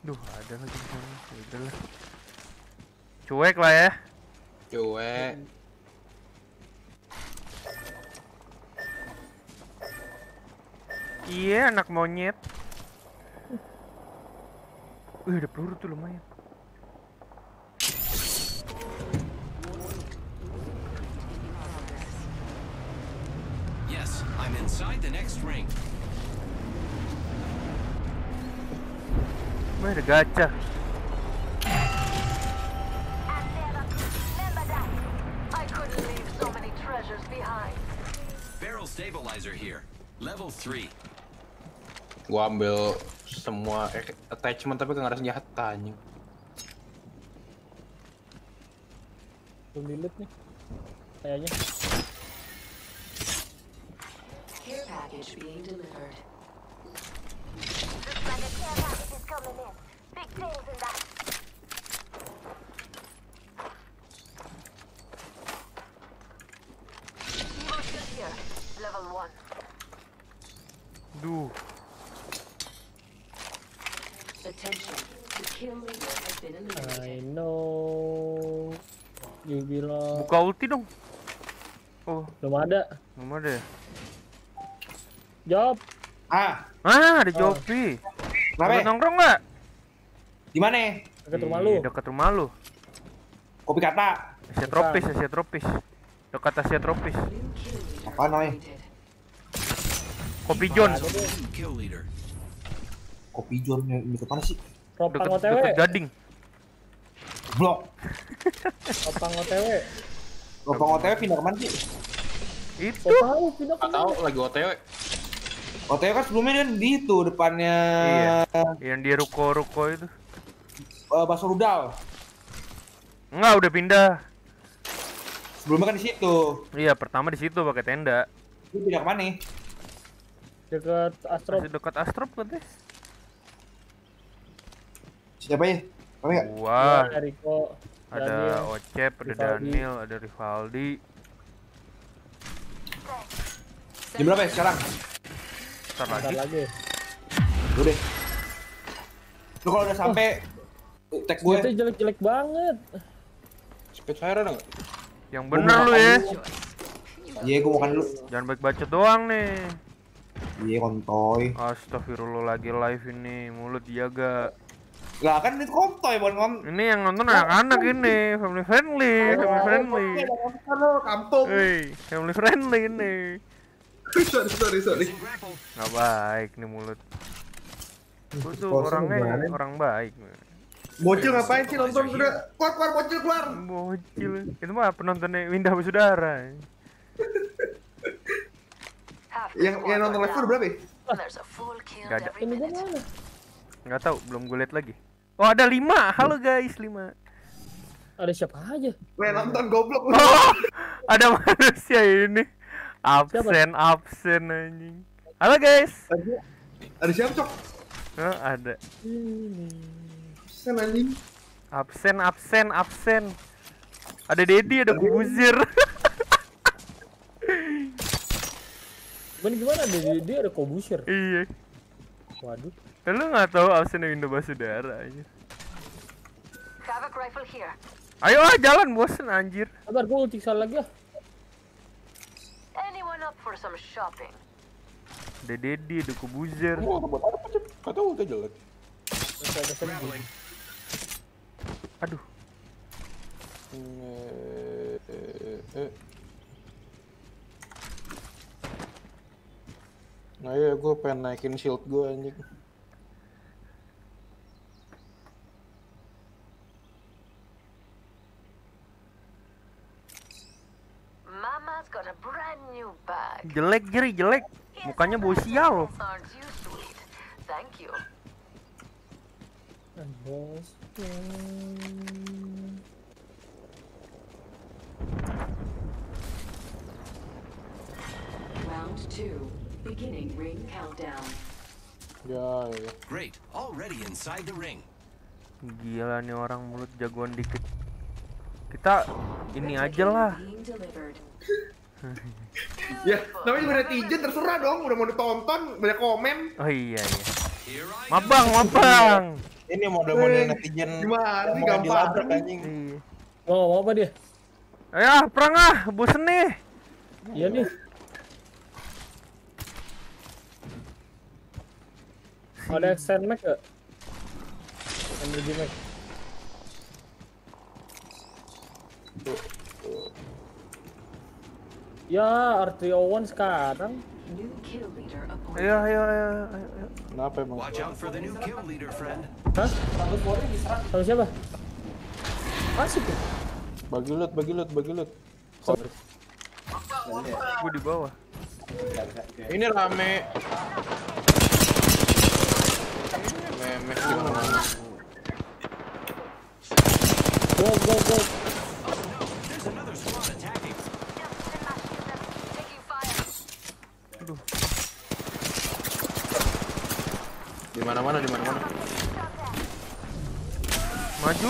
Duh, ada lagi di sana. Ya udahlah. Cuek lah ya. Cuek. Iya, anak monyet. Wih, ada peluru tuh lumayan. Yes, I'm inside the next ring. Wih, ada gacha. Ambil semua attachment tapi nggak ada senjata anjing. Belum delete nih. Kayaknya. Care package being delivered. Looks like a care package is coming in. Big things in that. Motion here. Level one. Duh, Attention. The kill leader has been I eliminated. know. You bilang buka ulti dong. Oh, belum ada. Ada ya? Jawab. Ah, Ah, ada Jopi. kenapa? Mau nongkrong nggak? Di mana? Dekat rumah lu. Dekat rumah lu. Kopi kata. Asia tropis, Asia tropis. Dekat Asia tropis. Apa namanya? created. Kopi John. Kopi John yang ini mana sih? Ropang Deket, OTW. deket Gading. Blok. Ropang OTW. Lopang OTW pindah ke mana sih? Itu. Tahu tahu lagi OTW. OTW kan sebelumnya kan di itu depannya Iya. Yang di ruko-ruko itu. eh, bakso rudal. Enggak, udah pindah. Sebelumnya kan di situ. Iya, pertama di situ pakai tenda. Itu pindah ke mana? Dekat Astro. Masih dekat Astrop katanya. Siapa ya? Apa enggak? Wah, Ya, Rico. ada Daniel. Ocep, ada Rivaldi. Daniel, ada Rivaldi. Jam berapa ya sekarang? Ntar Bentar lagi. lagi. Udah. Lu kalau udah sampai tag gue. Gue jelek-jelek banget. Spitfire ada nggak? Yang bener lu ya. Iya, gue makan dulu. Jangan baik bacot doang nih. Iya kontoy. Astagfirullah lagi live ini, mulut jaga. Lah kan itu kontoy bon ngom. Ini yang nonton anak-anak ini, family friendly, family friendly. Kampung. Hei, family friendly ini. Sorry sorry sorry. Nggak baik nih mulut. Gue tuh orangnya banget. orang baik. Bocil ngapain sih nonton udah keluar keluar bocil keluar. Bocil. Itu mah penontonnya Windah Bersaudara. Yang yang nonton live berapa ya? Gak ada. Nggak tahu, belum gue liat lagi. Oh ada lima, halo guys lima. Ada siapa aja? Main nonton goblok. Oh, ada manusia ini. Absen, absen anjing. Halo guys. Ada, ada siapa cok? Oh, ada. Sen anjing. Absen, absen, absen. Ada Dedi, ada Kubuzir. Gimana gimana dia, dia ada kobusir. iya. Waduh. Lu nggak tahu absen Windah Bersaudara aja. Havoc rifle here. Ayo ah jalan bosen anjir. Sabar gue ulti sekali lagi ah. Anyone up for some shopping? Ada Dedi, ada Kubuzir. Mau buat apa cep? Kata udah jelek. Ada. Aduh. Eh, eh, eh. Nah iya gue pengen naikin shield gue anjing Mama's got a brand new bag. Jelek jeri, jelek. Mukanya bau sial. Bos. Round two. Beginning ring countdown. Ya ya Great, already inside the ring. Gila nih orang mulut jagoan dikit. Kita ini aja lah. Ya, namanya juga netizen terserah dong, udah mau ditonton, banyak komen. Oh iya iya. Mabang, mabang. Ini model-model netizen Gimana sih mau gampang? anjing Iya. Mau ngomong apa dia? Ayo perang ah, bosen nih. Iya nih. Ada extend mag gak? Energy mag. Ya, R301 sekarang. Ayo ayo ayo ayo. ayo. Kenapa emang? Watch out for the new kill leader, friend. Hah? Sama siapa? Masuk ya? Bagi loot, bagi loot, bagi loot Gue di bawah. Ini rame Memek gimana? Go, go, go. There's another squad attacking. Taking fire. Di mana-mana, di mana-mana Maju